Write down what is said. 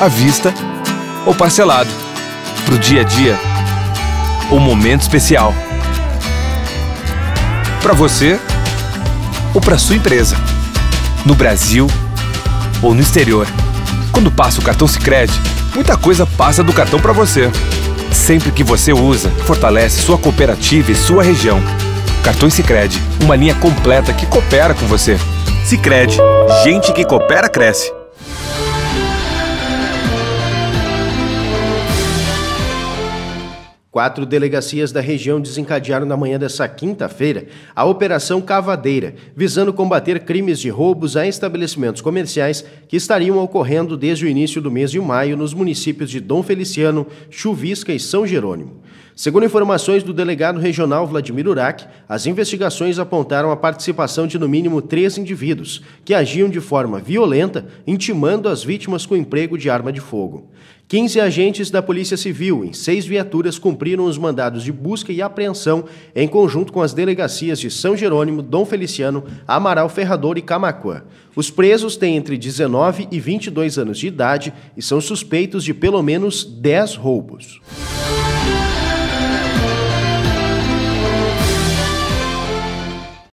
à vista ou parcelado. Pro dia a dia ou momento especial. Para você ou para sua empresa. No Brasil ou no exterior. Quando passa o cartão Sicredi, muita coisa passa do cartão para você. Sempre que você usa, fortalece sua cooperativa e sua região. Cartões Sicredi, uma linha completa que coopera com você. Sicredi, gente que coopera cresce. Quatro delegacias da região desencadearam na manhã dessa quinta-feira a Operação Cavadeira, visando combater crimes de roubos a estabelecimentos comerciais que estariam ocorrendo desde o início do mês de maio nos municípios de Dom Feliciano, Chuvisca e São Jerônimo. Segundo informações do delegado regional Vladimir Urak, as investigações apontaram a participação de no mínimo três indivíduos que agiam de forma violenta, intimando as vítimas com emprego de arma de fogo. 15 agentes da Polícia Civil em seis viaturas cumpriram os mandados de busca e apreensão em conjunto com as delegacias de São Jerônimo, Dom Feliciano, Amaral Ferrador e Camacuã. Os presos têm entre 19 e 22 anos de idade e são suspeitos de pelo menos 10 roubos.